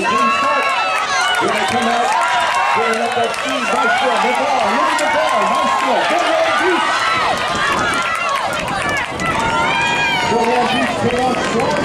James Clark. Here they come out, getting up that speed. Maestro, the ball, look at the ball. Maestro, go ahead, Beach. Go ahead, Beach, put on strong.